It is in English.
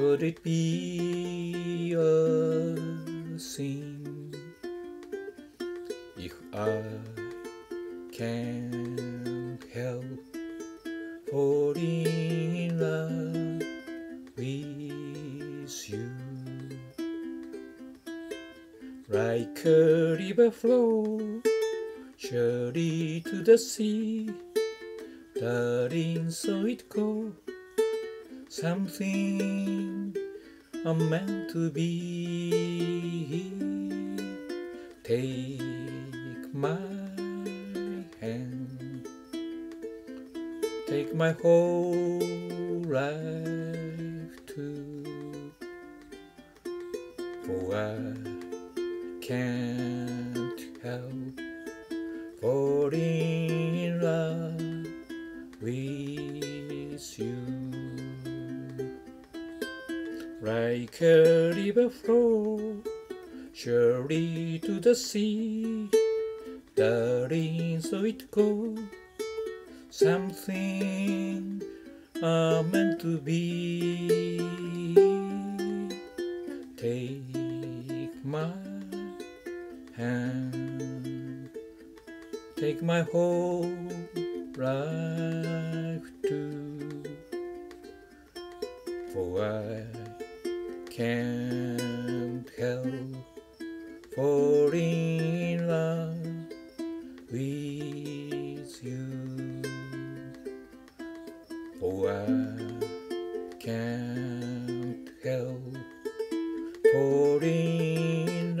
Would it be a sin if I can't help falling in love with you? Like a river flow surely to the sea, darling, so it goes something I'm meant to be. Take my hand, take my whole life too, for I can't help falling in love with you. Like a river flow surely to the sea, darling, so it goes. Something I'm meant to be. Take my hand, take my whole life too, for I can't help falling in love with you. Oh, I can't help falling